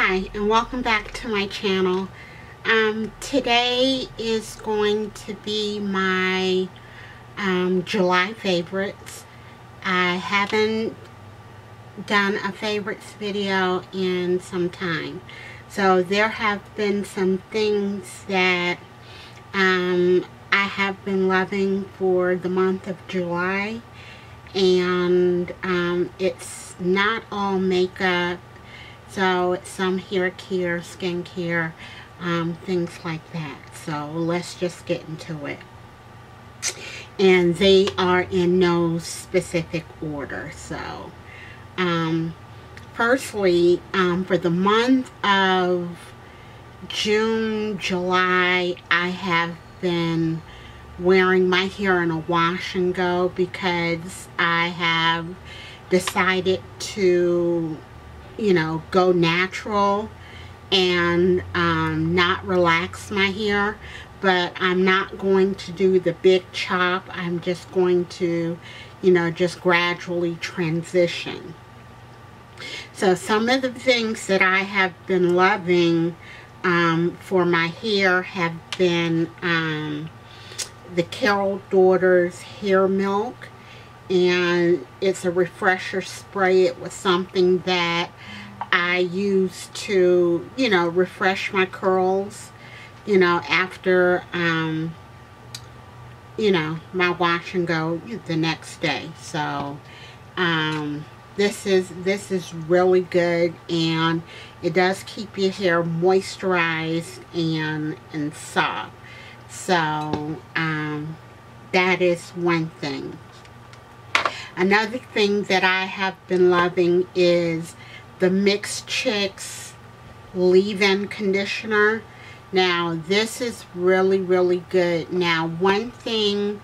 Hi and welcome back to my channel. Um, today is going to be my um, July favorites. I haven't done a favorites video in some time. So there have been some things that um, I have been loving for the month of July and um, it's not all makeup so some hair care, skincare, um, things like that. So let's just get into it. And they are in no specific order. So um, firstly, um, for the month of June, July, I have been wearing my hair in a wash and go because I have decided to you know, go natural and um, not relax my hair. But I'm not going to do the big chop. I'm just going to, you know, just gradually transition. So some of the things that I have been loving um, for my hair have been um, the Carol's Daughter Hair Milk and it's a refresher spray. It was something that I use to, you know, refresh my curls, you know, after, um, you know, my wash and go the next day. So, um, this is, this is really good and it does keep your hair moisturized and, and soft. So, um, that is one thing. Another thing that I have been loving is the Mixed Chicks leave-in conditioner. Now, this is really, really good. Now, one thing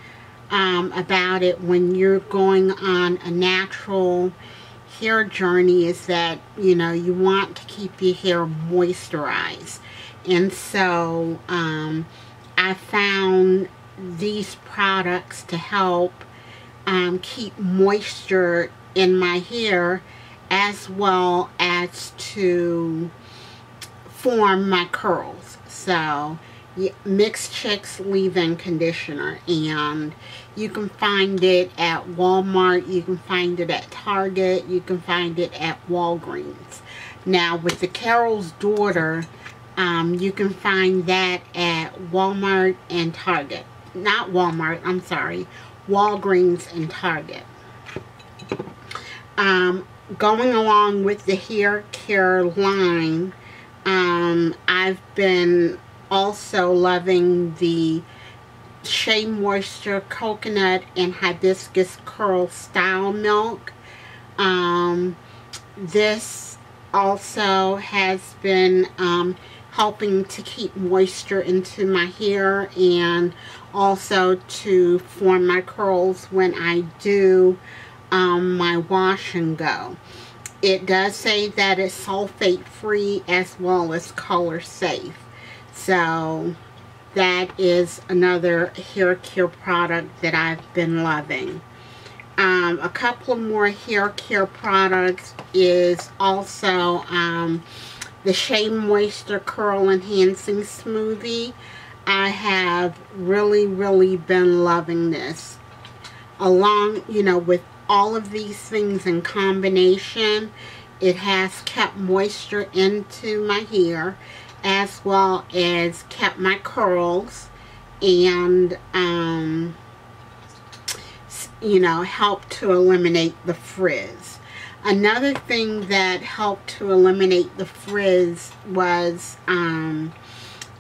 um, about it when you're going on a natural hair journey is that, you know, you want to keep your hair moisturized. And so, um, I found these products to help um, keep moisture in my hair as well as to form my curls. So, yeah, Mixed Chicks leave-in conditioner and you can find it at Walmart, you can find it at Target, you can find it at Walgreens. Now with the Carol's Daughter, um, you can find that at Walmart and Target. Not Walmart, I'm sorry, Walgreens and Target. Um, going along with the hair care line, um, I've been also loving the Shea Moisture Coconut and Hibiscus Curl Style Milk. Um, this also has been um, helping to keep moisture into my hair and also to form my curls when I do um, my wash and go. It does say that it's sulfate free as well as color safe. So that is another hair care product that I've been loving. Um, a couple more hair care products is also um, the Shea Moisture Curl Enhancing Smoothie. I have really, really been loving this. Along, you know, with all of these things in combination, it has kept moisture into my hair as well as kept my curls and, um, you know, helped to eliminate the frizz. Another thing that helped to eliminate the frizz was um,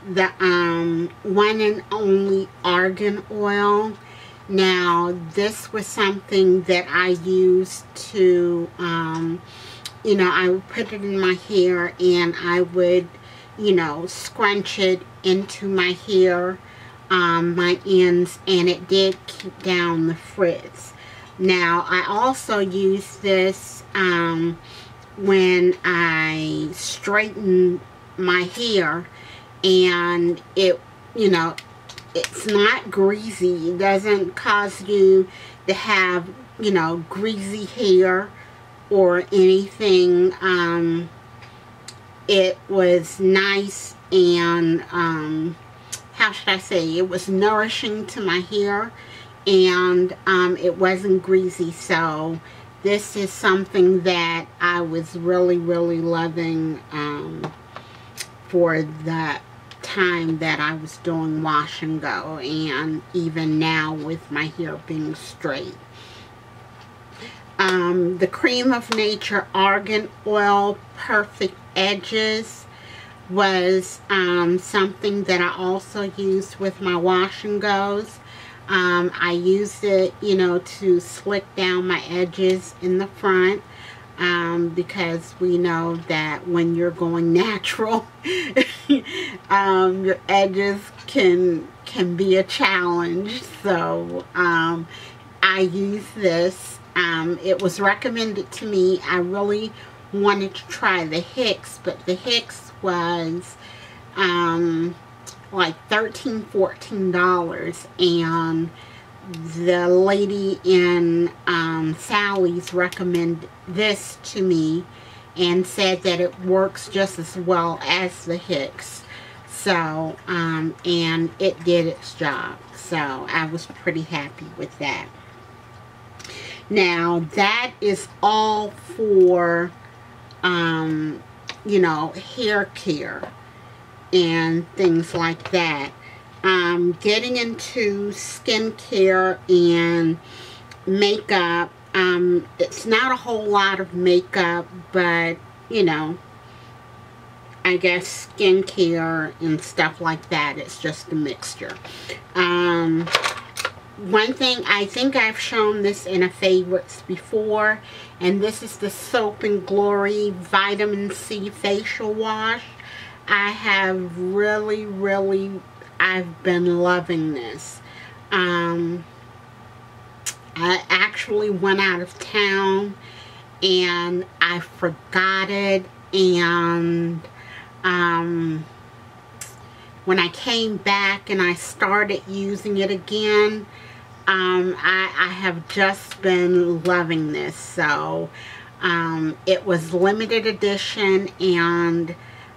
the um, one and only argan oil. Now, this was something that I used to, um, you know, I would put it in my hair and I would, you know, scrunch it into my hair, um, my ends, and it did keep down the frizz. Now, I also use this um, when I straighten my hair and it, you know, it's not greasy. It doesn't cause you to have, you know, greasy hair or anything, um, it was nice and um, how should I say it was nourishing to my hair and um, it wasn't greasy so this is something that I was really really loving um, for the time that I was doing wash and go and even now with my hair being straight um, the Cream of Nature Argan Oil Perfect Edges was um, something that I also used with my wash and goes. Um, I used it, you know, to slick down my edges in the front um, because we know that when you're going natural, um, your edges can can be a challenge. So um, I use this um, it was recommended to me. I really wanted to try the Hicks, but the Hicks was um, like $13, $14. And the lady in um, Sally's recommended this to me and said that it works just as well as the Hicks. So, um, and it did its job. So I was pretty happy with that. Now, that is all for, um, you know, hair care and things like that. Um, getting into skincare and makeup, um, it's not a whole lot of makeup, but, you know, I guess skincare and stuff like that. It's just a mixture. Um, one thing, I think I've shown this in a favorites before, and this is the Soap and Glory Vitamin C Facial Wash. I have really, really, I've been loving this. Um, I actually went out of town and I forgot it and um, when I came back and I started using it again, um, I, I have just been loving this. So um, it was limited edition and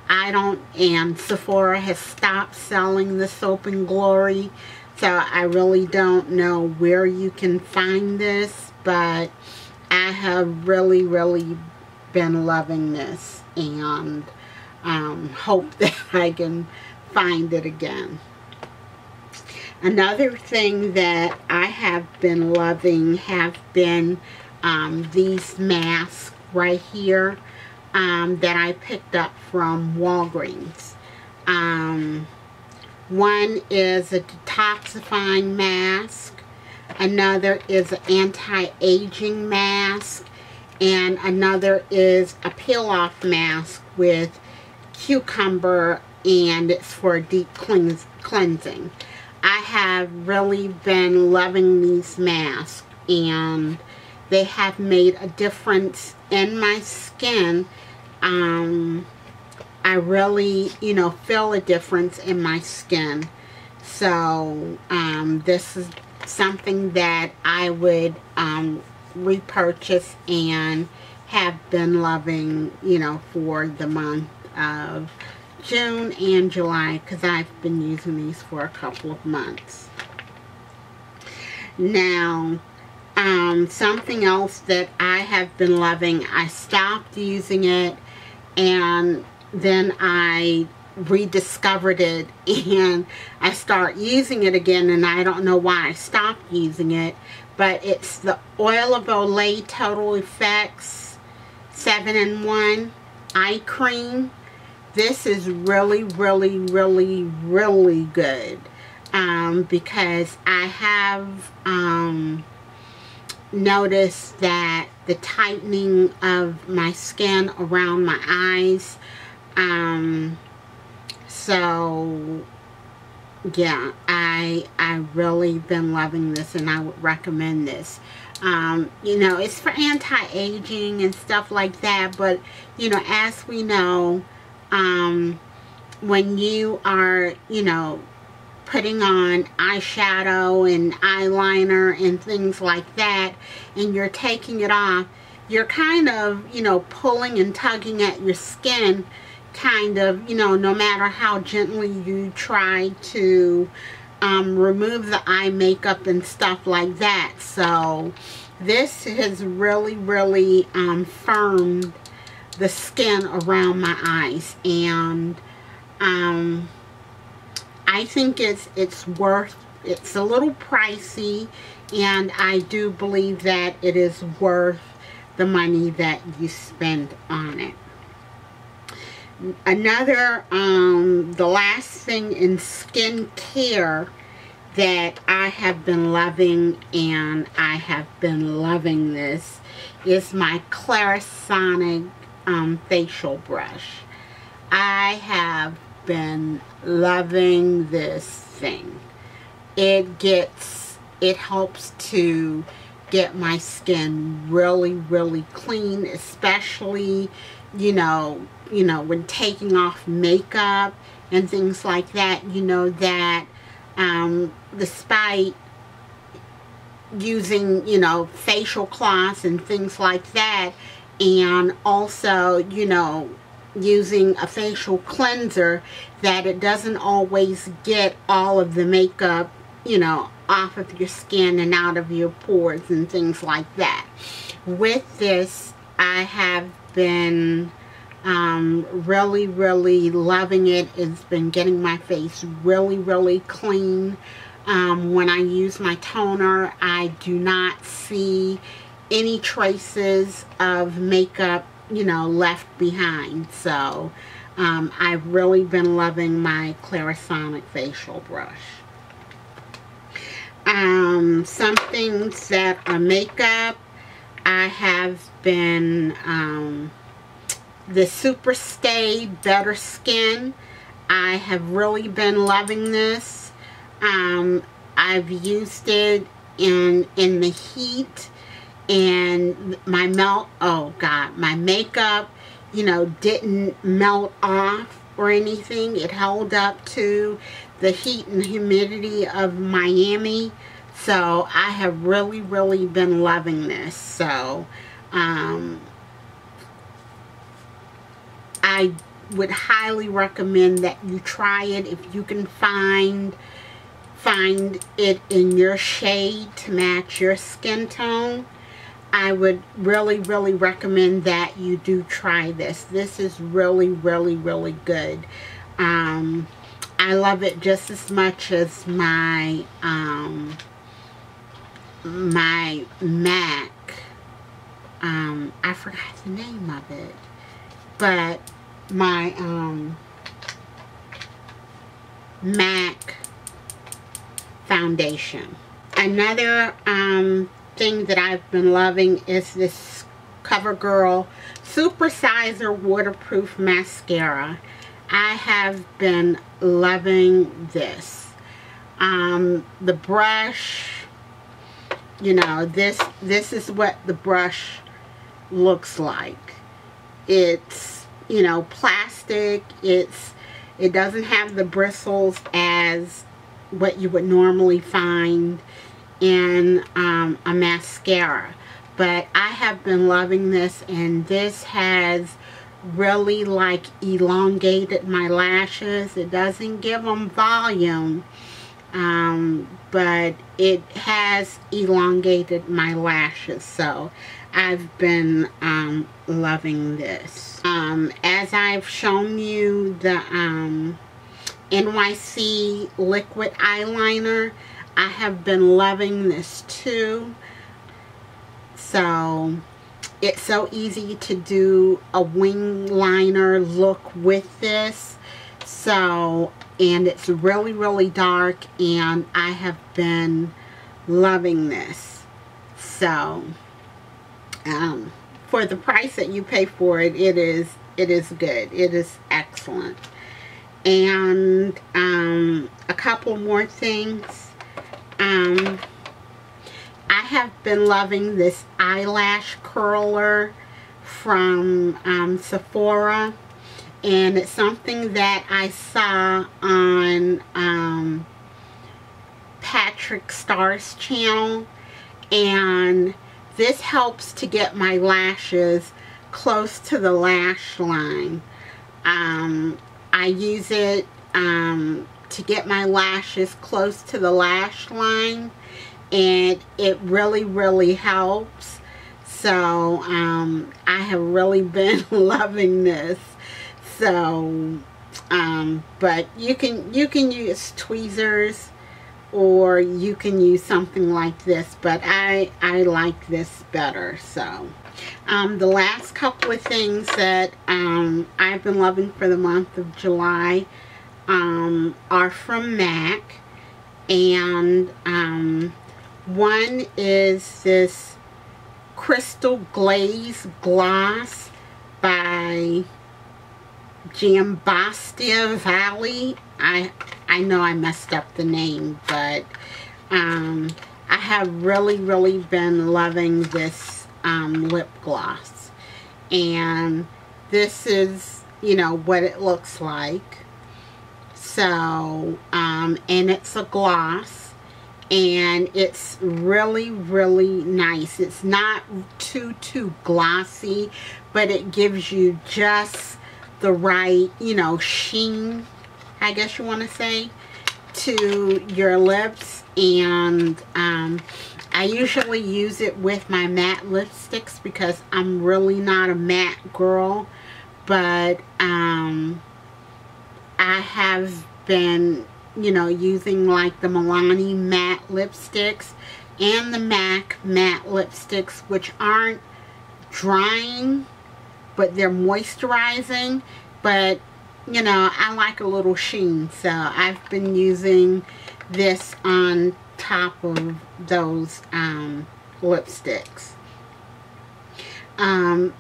I don't, and Sephora has stopped selling the Soap and Glory. So I really don't know where you can find this, but I have really, really been loving this and um, hope that I can find it again. Another thing that I have been loving have been um, these masks right here um, that I picked up from Walgreens. Um, one is a detoxifying mask. Another is an anti-aging mask. And another is a peel-off mask with cucumber and it's for deep cleans cleansing. I have really been loving these masks and they have made a difference in my skin. Um, I really, you know, feel a difference in my skin. So, um, this is something that I would um, repurchase and have been loving, you know, for the month of June and July because I've been using these for a couple of months. Now, um, something else that I have been loving, I stopped using it and then I rediscovered it and I start using it again and I don't know why I stopped using it but it's the Oil of Olay Total Effects 7-in-1 Eye Cream this is really, really, really, really good. Um, because I have um, noticed that the tightening of my skin around my eyes. Um, so, yeah, I, I really been loving this and I would recommend this. Um, you know, it's for anti-aging and stuff like that, but, you know, as we know, um, when you are, you know, putting on eyeshadow and eyeliner and things like that, and you're taking it off, you're kind of, you know, pulling and tugging at your skin kind of, you know, no matter how gently you try to um, remove the eye makeup and stuff like that. So this has really, really um, firmed the skin around my eyes. And um, I think it's, it's worth, it's a little pricey. And I do believe that it is worth the money that you spend on it another um the last thing in skincare that I have been loving and I have been loving this is my Clarisonic um, facial brush. I have been loving this thing. It gets, it helps to get my skin really, really clean, especially, you know, you know, when taking off makeup and things like that, you know, that um, despite using, you know, facial cloths and things like that, and also, you know, using a facial cleanser, that it doesn't always get all of the makeup, you know, off of your skin and out of your pores and things like that. With this, I have been um, really, really loving it. It's been getting my face really, really clean. Um, when I use my toner, I do not see any traces of makeup, you know, left behind. So, um, I've really been loving my Clarisonic facial brush. Um, some things that are makeup, I have been, um, the Super Stay Better Skin. I have really been loving this. Um, I've used it in in the heat and my melt oh god my makeup you know didn't melt off or anything. It held up to the heat and humidity of Miami. So I have really really been loving this. So um, I would highly recommend that you try it. If you can find find it in your shade to match your skin tone. I would really, really recommend that you do try this. This is really, really, really good. Um, I love it just as much as my, um, my MAC. Um, I forgot the name of it. But my um, MAC foundation. Another um, thing that I've been loving is this CoverGirl Super Sizer Waterproof Mascara. I have been loving this. Um, the brush, you know, this, this is what the brush looks like. It's you know, plastic. It's It doesn't have the bristles as what you would normally find in um, a mascara. But I have been loving this and this has really like elongated my lashes. It doesn't give them volume. Um, but it has elongated my lashes. So I've been um, loving this. Um, as I've shown you the um, NYC liquid eyeliner, I have been loving this too. So it's so easy to do a wing liner look with this. So, and it's really, really dark and I have been loving this. So, um, for the price that you pay for it, it is it is good. It is excellent. And um, a couple more things. Um, I have been loving this eyelash curler from um, Sephora. And it's something that I saw on um, Patrick Starr's channel. And this helps to get my lashes close to the lash line. Um, I use it um, to get my lashes close to the lash line and it really really helps. So um, I have really been loving this. So um, but you can you can use tweezers or you can use something like this but I I like this better so. Um, the last couple of things that um, I've been loving for the month of July um, are from MAC and um, one is this Crystal Glaze Gloss by Jambostia Valley. I I know I messed up the name, but um, I have really, really been loving this um, lip gloss. And this is, you know, what it looks like. So, um, and it's a gloss. And it's really, really nice. It's not too, too glossy, but it gives you just the right, you know, sheen, I guess you want to say, to your lips. And um, I usually use it with my matte lipsticks because I'm really not a matte girl. But um, I have been, you know, using like the Milani matte lipsticks and the MAC matte lipsticks, which aren't drying but they're moisturizing. But you know I like a little sheen so I've been using this on top of those um, lipsticks. Um,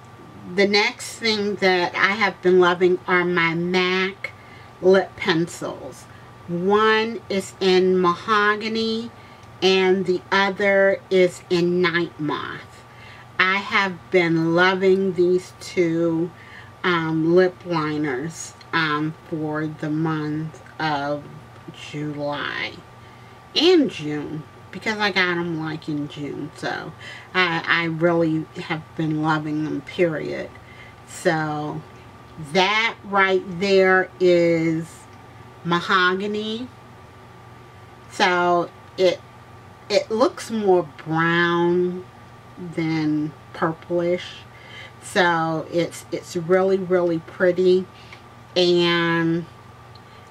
the next thing that I have been loving are my MAC lip pencils. One is in mahogany and the other is in night moth. I have been loving these two um, lip liners um, for the month of July and June because I got them like in June. So I, I really have been loving them period. So that right there is mahogany. So it it looks more brown than purplish. So it's it's really really pretty. And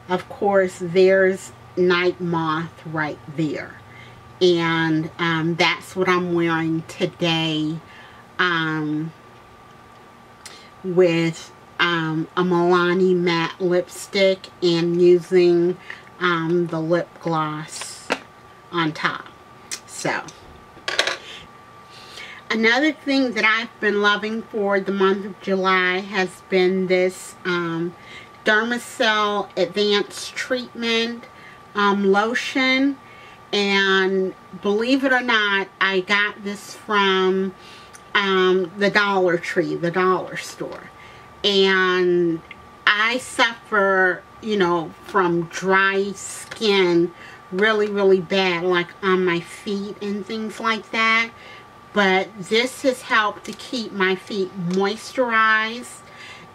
of course there's night moth right there. And um, that's what I'm wearing today um, with um, a Milani matte lipstick and using um, the lip gloss on top so Another thing that I've been loving for the month of July has been this um, Dermasil Advanced Treatment um, Lotion. And believe it or not, I got this from um, the Dollar Tree, the dollar store. And I suffer, you know, from dry skin really, really bad, like on my feet and things like that. But this has helped to keep my feet moisturized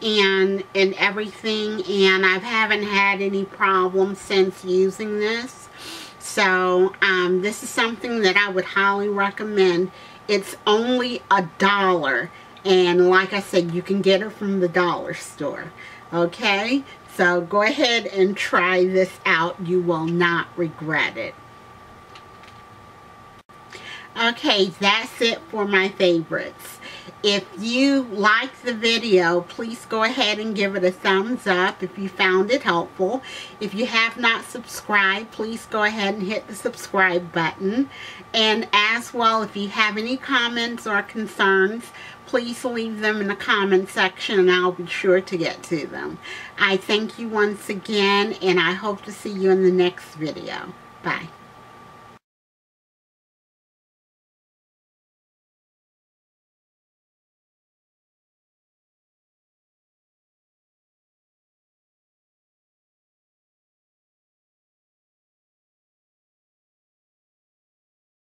and and everything. And I haven't had any problems since using this. So um, this is something that I would highly recommend. It's only a dollar and like I said you can get it from the dollar store okay? So go ahead and try this out. You will not regret it. Okay, that's it for my favorites. If you like the video, please go ahead and give it a thumbs up if you found it helpful. If you have not subscribed, please go ahead and hit the subscribe button. And as well, if you have any comments or concerns, please leave them in the comment section and I'll be sure to get to them. I thank you once again and I hope to see you in the next video. Bye.